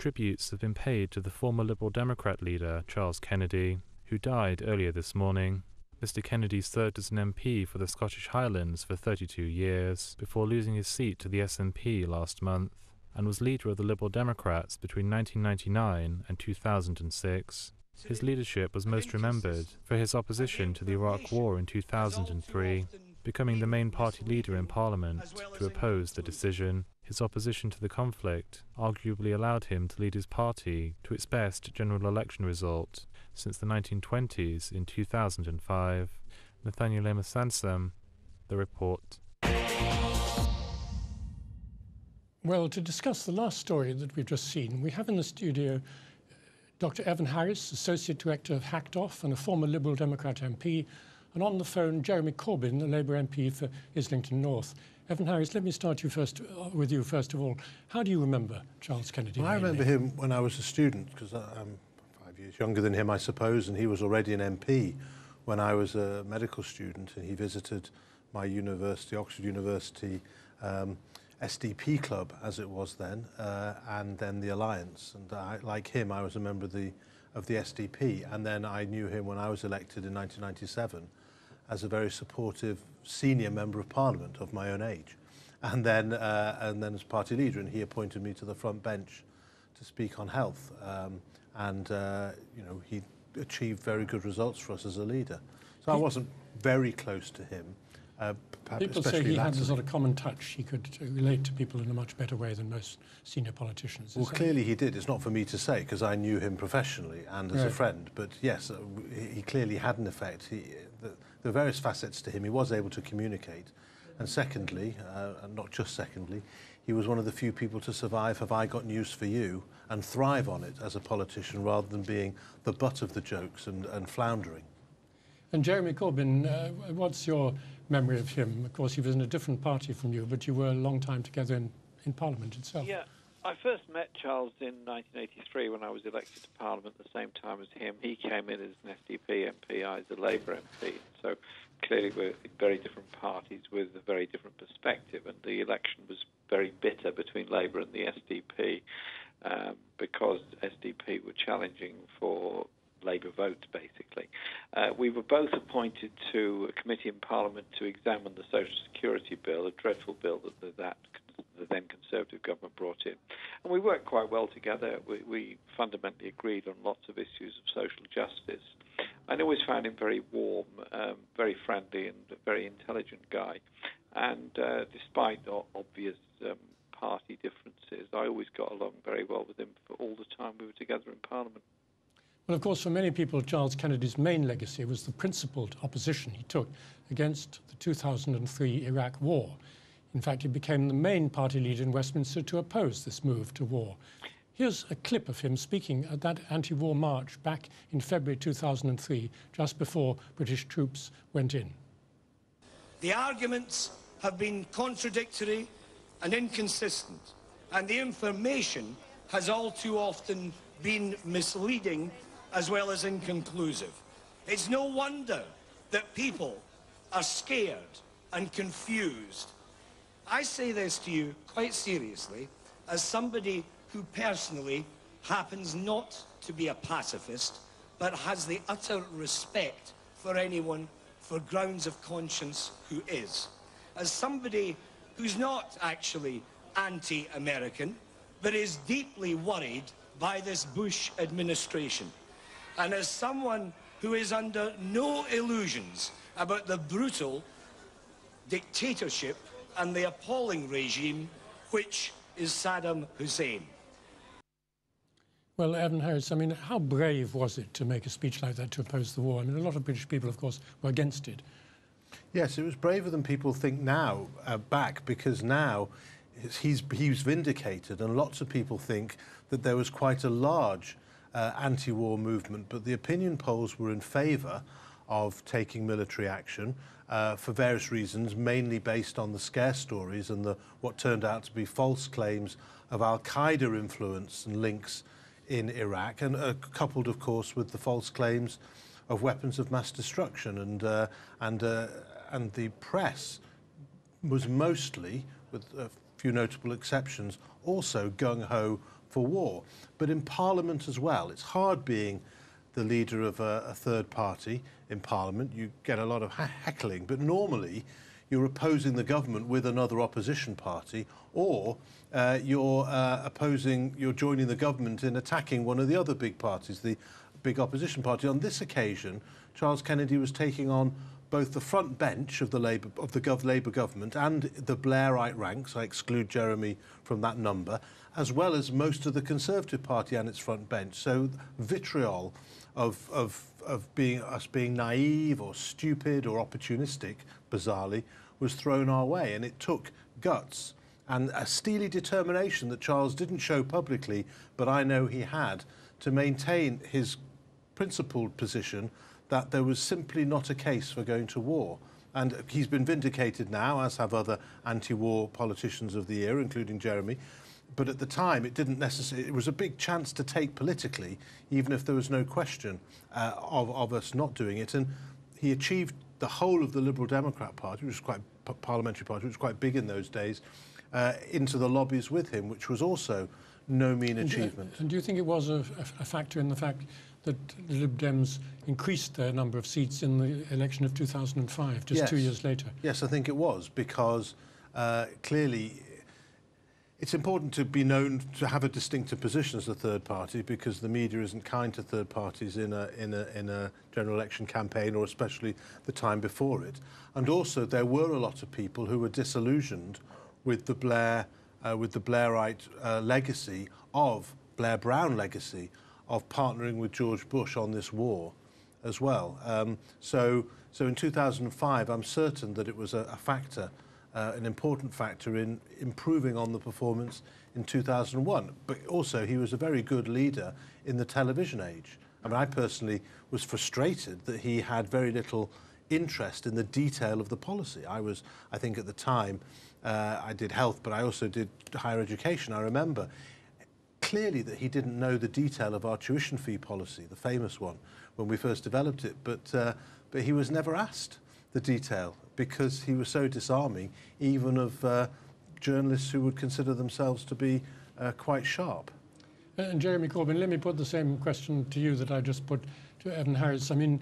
Tributes have been paid to the former Liberal Democrat leader, Charles Kennedy, who died earlier this morning. Mr. Kennedy served as an MP for the Scottish Highlands for 32 years before losing his seat to the SNP last month and was leader of the Liberal Democrats between 1999 and 2006. His leadership was most remembered for his opposition to the Iraq War in 2003, becoming the main party leader in Parliament to oppose the decision. His opposition to the conflict arguably allowed him to lead his party to its best general election result since the 1920s in 2005. Nathaniel Amasansam, The Report. Well, to discuss the last story that we've just seen, we have in the studio uh, Dr. Evan Harris, Associate Director of Hacked Off and a former Liberal Democrat MP, and on the phone, Jeremy Corbyn, the Labour MP for Islington North. Evan Harris, let me start you first uh, with you first of all. How do you remember Charles Kennedy? Well, I remember him when I was a student because I'm five years younger than him, I suppose, and he was already an MP when I was a medical student, and he visited my university, Oxford University. Um, SDP club, as it was then, uh, and then the Alliance. And I, like him, I was a member of the, of the SDP. And then I knew him when I was elected in 1997 as a very supportive senior member of Parliament of my own age. And then, uh, and then as party leader, and he appointed me to the front bench to speak on health. Um, and, uh, you know, he achieved very good results for us as a leader. So I wasn't very close to him. Uh, people say he had a sort of common touch. He could relate to people in a much better way than most senior politicians. Well, clearly he did. It's not for me to say because I knew him professionally and as right. a friend. But yes, uh, he clearly had an effect. He, the, there are various facets to him. He was able to communicate. And secondly, uh, and not just secondly, he was one of the few people to survive Have I Got News for You and thrive on it as a politician rather than being the butt of the jokes and, and floundering. And Jeremy Corbyn, uh, what's your memory of him. Of course, he was in a different party from you, but you were a long time together in, in Parliament itself. Yeah. I first met Charles in 1983 when I was elected to Parliament at the same time as him. He came in as an SDP MP, I as a Labour MP. So clearly we're very different parties with a very different perspective. And the election was very bitter between Labour and the SDP um, because SDP were challenging for Labour votes, basically. Uh, we were both appointed to a committee in Parliament to examine the Social Security Bill, a dreadful bill that the, that the then Conservative government brought in. And we worked quite well together. We, we fundamentally agreed on lots of issues of social justice. I always found him very warm, um, very friendly, and a very intelligent guy. And uh, despite obvious um, party differences, I always got along very well with him for all the time we were together in Parliament. Well, of course, for many people, Charles Kennedy's main legacy was the principled opposition he took against the 2003 Iraq War. In fact, he became the main party leader in Westminster to oppose this move to war. Here's a clip of him speaking at that anti war march back in February 2003, just before British troops went in. The arguments have been contradictory and inconsistent, and the information has all too often been misleading as well as inconclusive. It's no wonder that people are scared and confused. I say this to you quite seriously as somebody who personally happens not to be a pacifist, but has the utter respect for anyone for grounds of conscience who is. As somebody who's not actually anti-American, but is deeply worried by this Bush administration and as someone who is under no illusions about the brutal dictatorship and the appalling regime which is Saddam Hussein. Well, Evan Harris, I mean, how brave was it to make a speech like that to oppose the war? I mean, a lot of British people, of course, were against it. Yes, it was braver than people think now uh, back because now he's, he's vindicated and lots of people think that there was quite a large uh, anti-war movement, but the opinion polls were in favour of taking military action uh, for various reasons, mainly based on the scare stories and the, what turned out to be false claims of Al-Qaeda influence and links in Iraq, and uh, coupled, of course, with the false claims of weapons of mass destruction. And, uh, and, uh, and the press was mostly, with a few notable exceptions, also gung-ho for war. But in Parliament as well, it's hard being the leader of a, a third party in Parliament. You get a lot of heckling, but normally you're opposing the government with another opposition party, or uh, you're uh, opposing, you're joining the government in attacking one of the other big parties, the big opposition party. On this occasion, Charles Kennedy was taking on both the front bench of the Labour of the Gov Labour government and the Blairite ranks. I exclude Jeremy from that number, as well as most of the Conservative Party and its front bench. So vitriol of of of being us being naive or stupid or opportunistic, bizarrely, was thrown our way, and it took guts and a steely determination that Charles didn't show publicly, but I know he had, to maintain his principled position that there was simply not a case for going to war. And he's been vindicated now, as have other anti-war politicians of the year, including Jeremy. But at the time, it didn't necessarily. It was a big chance to take politically, even if there was no question uh, of, of us not doing it. And he achieved the whole of the Liberal Democrat Party, which was quite parliamentary party, which was quite big in those days, uh, into the lobbies with him, which was also no mean achievement. And do you think it was a, a factor in the fact that the Lib Dems increased their number of seats in the election of 2005, just yes. two years later? Yes, I think it was, because uh, clearly it's important to be known to have a distinctive position as a third party because the media isn't kind to third parties in a, in a, in a general election campaign or especially the time before it. And also there were a lot of people who were disillusioned with the Blair, uh, with the Blairite uh, legacy of Blair Brown legacy of partnering with George Bush on this war as well. Um, so, so in 2005, I'm certain that it was a, a factor, uh, an important factor in improving on the performance in 2001. But also, he was a very good leader in the television age. I mean, I personally was frustrated that he had very little interest in the detail of the policy. I was, I think at the time, uh, I did health, but I also did higher education. I remember clearly that he didn't know the detail of our tuition fee policy, the famous one, when we first developed it. But, uh, but he was never asked the detail because he was so disarming, even of uh, journalists who would consider themselves to be uh, quite sharp. And Jeremy Corbyn, let me put the same question to you that I just put to Evan Harris. I mean,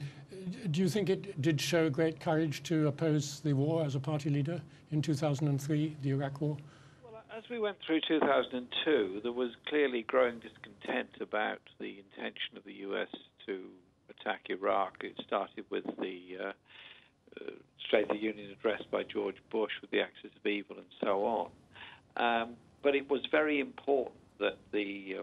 do you think it did show great courage to oppose the war as a party leader in 2003, the Iraq War? As we went through 2002, there was clearly growing discontent about the intention of the U.S. to attack Iraq. It started with the uh, uh, State of the Union address by George Bush with the axis of evil and so on. Um, but it was very important that the uh,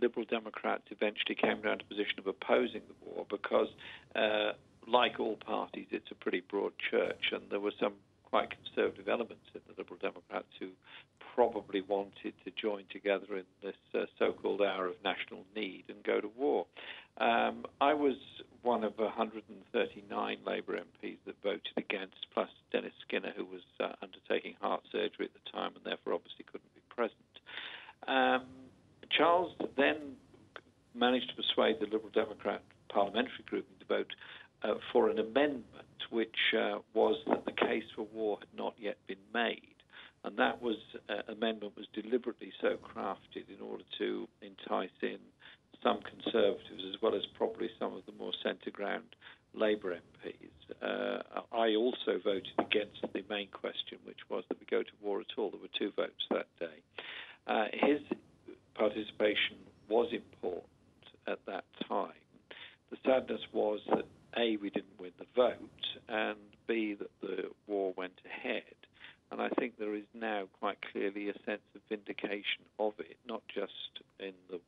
Liberal Democrats eventually came around to a position of opposing the war because, uh, like all parties, it's a pretty broad church, and there were some quite conservative elements in the Liberal Democrats who probably wanted to join together in this uh, so-called hour of national need and go to war. Um, I was one of 139 Labour MPs that voted against, plus Dennis Skinner, who was uh, undertaking heart surgery at the time and therefore obviously couldn't be present. Um, Charles then managed to persuade the Liberal Democrat parliamentary group to vote uh, for an amendment which uh, was that the case for war had not yet been made. And that was uh, amendment was deliberately so crafted in order to entice in some Conservatives as well as probably some of the more centre ground Labour MPs. Uh, I also voted against the main question, which was that we go to war at all. There were two votes that day. Uh, his participation was important at that time. The sadness was that A, we didn't win the vote, and B, that the war went ahead. And I think there is now quite clearly a sense of vindication of it, not just in the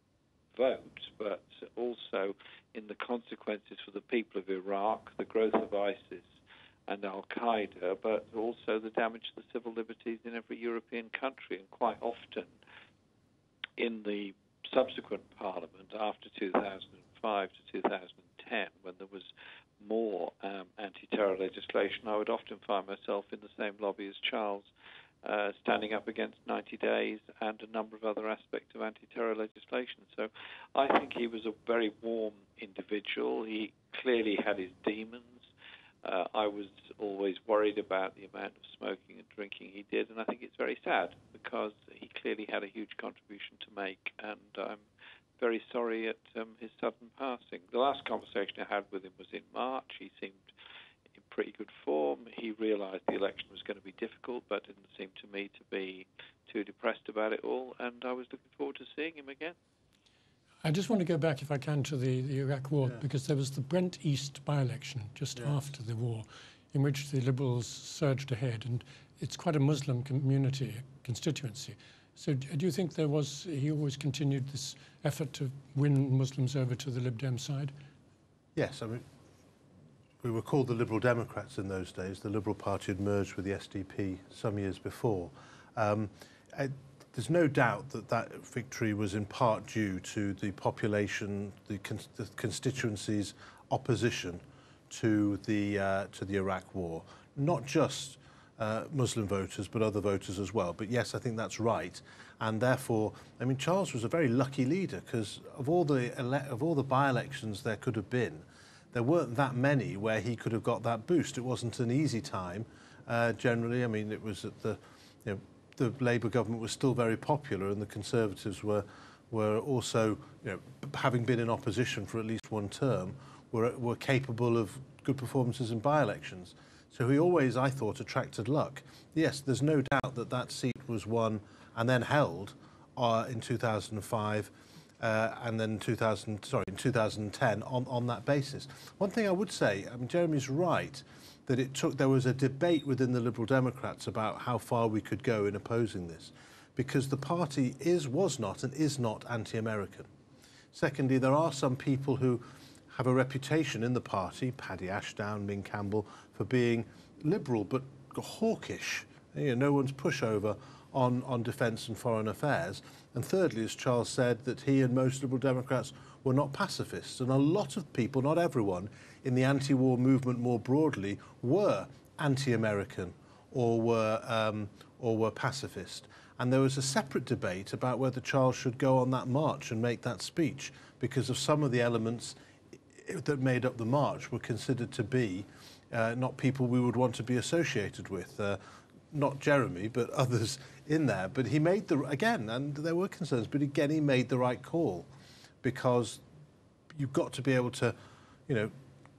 vote, but also in the consequences for the people of Iraq, the growth of ISIS and Al Qaeda, but also the damage to the civil liberties in every European country. And quite often, in the subsequent parliament after 2005 to 2010, when there was more um, anti-terror legislation, I would often find myself in the same lobby as Charles, uh, standing up against 90 days and a number of other aspects of anti-terror legislation. So I think he was a very warm individual. He clearly had his demons. Uh, I was always worried about the amount of smoking and drinking he did, and I think it's very sad because he clearly had a huge contribution to make, and I'm very sorry at um, his sudden passing. The last conversation I had with him was in March. He seemed in pretty good form. He realised the election was going to be difficult, but didn't seem to me to be too depressed about it all, and I was looking forward to seeing him again. I just want to go back, if I can, to the, the Iraq War, Yeah. because there was the Brent East by election just Yes. after the war, in which the Liberals surged ahead, and it's quite a Muslim community constituency. So, do you think there was, he always continued this effort to win Muslims over to the Lib Dem side? Yes, I mean, we were called the Liberal Democrats in those days. The Liberal Party had merged with the SDP some years before. Um, I, there's no doubt that that victory was in part due to the population, the, cons- the constituency's opposition to the uh, to the Iraq War. Not just uh, Muslim voters, but other voters as well. But yes, I think that's right, and therefore, I mean, Charles was a very lucky leader because of all the of all the by-elections there could have been, there weren't that many where he could have got that boost. It wasn't an easy time. Uh, generally, I mean, it was at the, you know, the Labour government was still very popular, and the Conservatives were were also, you know, having been in opposition for at least one term, were were capable of good performances in by-elections. So he always, I thought, attracted luck. Yes, there's no doubt that that seat was won and then held uh, in 2005 uh, and then 2000, sorry, in 2010 on, on that basis. One thing I would say, I mean, Jeremy's right that it took, there was a debate within the Liberal Democrats about how far we could go in opposing this because the party is, was not and is not anti-American. Secondly, there are some people who have a reputation in the party, Paddy Ashdown, Ming Campbell, for being liberal but hawkish. You know, no one's pushover on, on defence and foreign affairs. And thirdly, as Charles said, that he and most Liberal Democrats were not pacifists. And a lot of people, not everyone, in the anti-war movement more broadly were anti-American or were, um, or were pacifist. And there was a separate debate about whether Charles should go on that march and make that speech because of some of the elements that made up the march were considered to be uh, not people we would want to be associated with. Uh, not Jeremy, but others in there. But he made the, again, and there were concerns, but again, he made the right call because you've got to be able to, you know,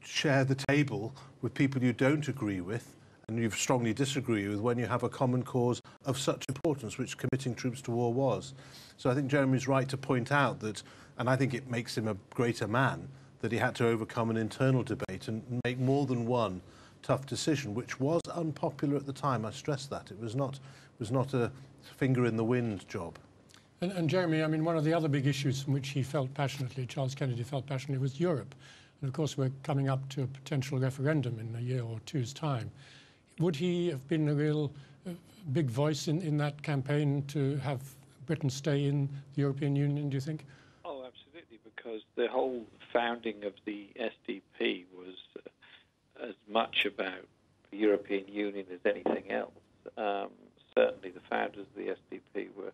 share the table with people you don't agree with and you strongly disagree with when you have a common cause of such importance, which committing troops to war was. So I think Jeremy's right to point out that, and I think it makes him a greater man, that he had to overcome an internal debate and make more than one tough decision, which was unpopular at the time. I stress that it was not was not a finger in the wind job. And, and Jeremy, I mean, one of the other big issues in which he felt passionately, Charles Kennedy felt passionately, was Europe. And of course, we're coming up to a potential referendum in a year or two's time. Would he have been a real uh, big voice in, in that campaign to have Britain stay in the European Union, do you think? Oh, absolutely, because the whole founding of the SDP was uh, as much about the European Union as anything else. Um, certainly, the founders of the SDP were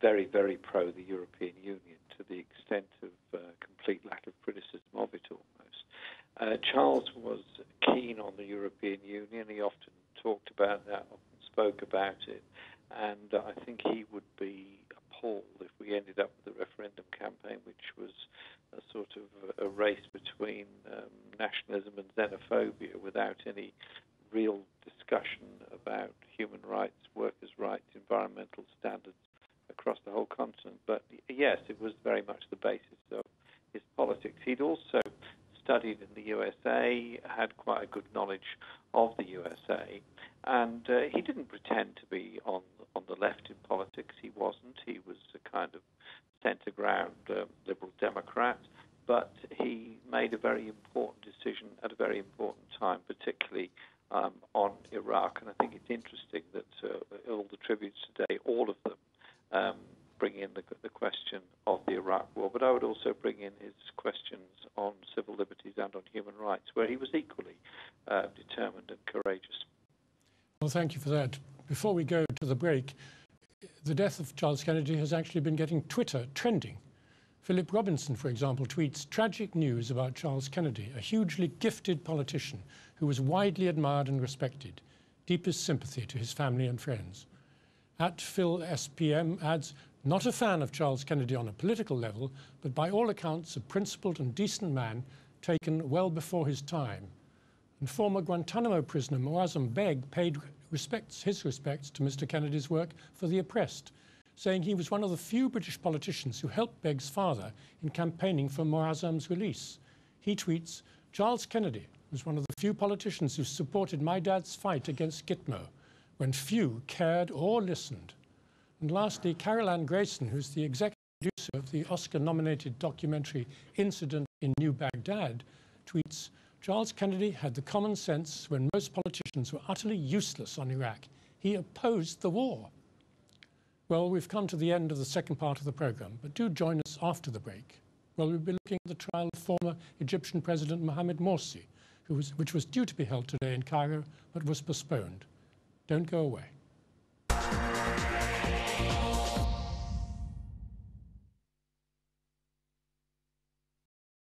very, very pro the European Union to the extent of uh, complete lack of criticism of it almost. Uh, Charles was keen on the European Union. He often talked about that, often spoke about it, and I think he would be appalled if we ended up with a referendum campaign which was a sort of a race between um, nationalism and xenophobia without any real discussion about human rights, workers' rights, environmental standards across the whole continent. But yes, it was very much the basis of his politics. He'd also studied in the USA, had quite a good knowledge of the USA, and uh, he didn't pretend to be on on the left in politics. He wasn't. He was a kind of centre ground um, liberal Democrat, but he made a very important decision at a very important time, particularly um, on Iraq. And I think it's interesting that uh, all the tributes today, all of them, um, bring in the, the question of the Iraq War. But I would also bring in his questions on civil liberties and on human rights, where he was equally uh, determined and courageous. Well, thank you for that. Before we go to the break, the death of Charles Kennedy has actually been getting Twitter trending. Philip Robinson, for example, tweets tragic news about Charles Kennedy, a hugely gifted politician who was widely admired and respected. Deepest sympathy to his family and friends. At Phil SPM adds, not a fan of Charles Kennedy on a political level, but by all accounts a principled and decent man taken well before his time. And former Guantanamo prisoner Moazzam Begg paid respects, his respects to Mr. Kennedy's work for the oppressed, saying he was one of the few British politicians who helped Begg's father in campaigning for Moazzam's release. He tweets, Charles Kennedy was one of the few politicians who supported my dad's fight against Gitmo when few cared or listened. And lastly, Carol Ann Grayson, who's the executive producer of the Oscar-nominated documentary Incident in New Baghdad, tweets, Charles Kennedy had the common sense when most politicians were utterly useless on Iraq. He opposed the war. Well, we've come to the end of the second part of the program, but do join us after the break. Well, we'll be looking at the trial of former Egyptian President Mohamed Morsi, was, which was due to be held today in Cairo but was postponed. Don't go away.